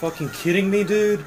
Fucking kidding me, dude?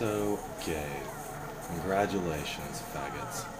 So gay. Congratulations, faggots.